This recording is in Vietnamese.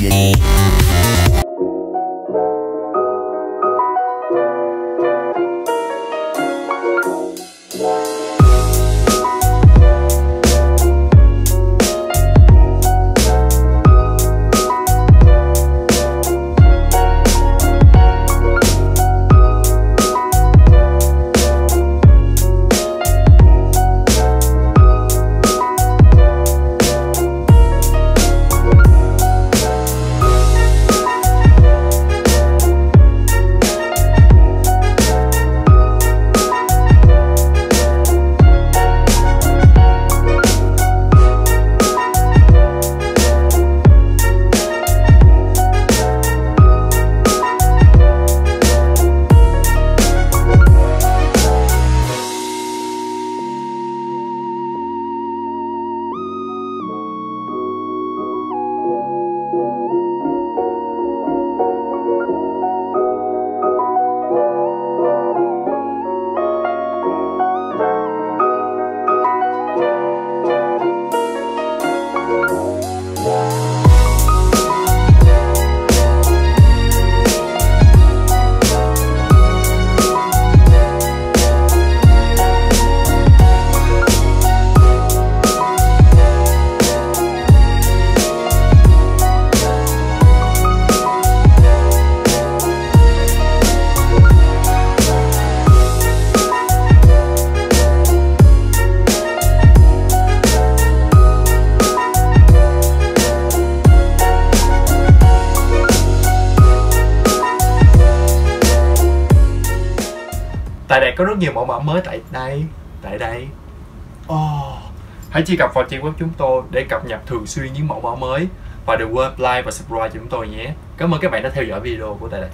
Yeah. Tại đây có rất nhiều mẫu mã mới tại đây tại đây oh. hãy truy cập vào trang web chúng tôi để cập nhật thường xuyên những mẫu mã mới và đừng quên like và subscribe cho chúng tôi nhé cảm ơn các bạn đã theo dõi video của tại đây